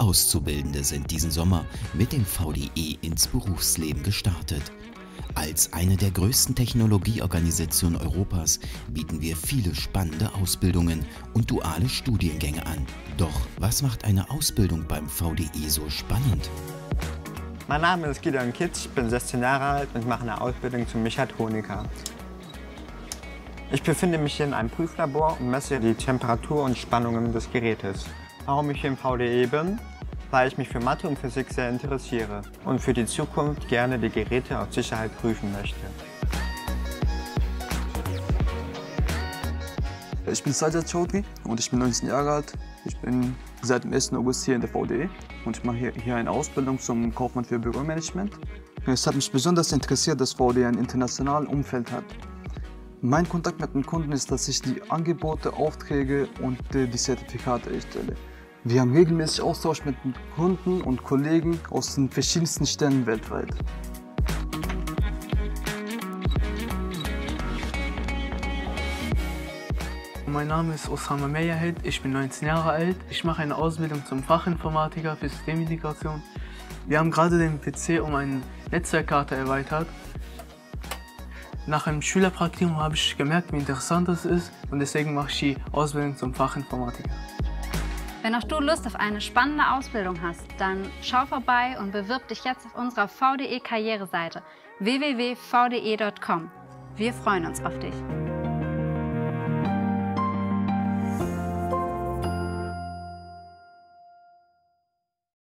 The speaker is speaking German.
Auszubildende sind diesen Sommer mit dem VDE ins Berufsleben gestartet. Als eine der größten Technologieorganisationen Europas bieten wir viele spannende Ausbildungen und duale Studiengänge an. Doch was macht eine Ausbildung beim VDE so spannend? Mein Name ist Gideon Kitz, ich bin 16 Jahre alt und mache eine Ausbildung zum Mechatroniker. Ich befinde mich hier in einem Prüflabor und messe die Temperatur und Spannungen des Gerätes. Warum ich hier im VDE bin? Weil ich mich für Mathe und Physik sehr interessiere und für die Zukunft gerne die Geräte auf Sicherheit prüfen möchte. Ich bin Sajad Chaudhry und ich bin 19 Jahre alt. Ich bin seit dem 1. August hier in der VDE und ich mache hier, eine Ausbildung zum Kaufmann für Büromanagement. Es hat mich besonders interessiert, dass VDE ein internationales Umfeld hat. Mein Kontakt mit den Kunden ist, dass ich die Angebote, Aufträge und die Zertifikate erstelle. Wir haben regelmäßig Austausch mit den Kunden und Kollegen aus den verschiedensten Ständen weltweit. Mein Name ist Osama Meyerhead, ich bin 19 Jahre alt. Ich mache eine Ausbildung zum Fachinformatiker für Systemintegration. Wir haben gerade den PC um eine Netzwerkkarte erweitert nach einem Schülerpraktikum habe ich gemerkt, wie interessant das ist und deswegen mache ich die Ausbildung zum Fachinformatiker. Wenn auch du Lust auf eine spannende Ausbildung hast, dann schau vorbei und bewirb dich jetzt auf unserer VDE Karriereseite www.vde.com. Wir freuen uns auf dich.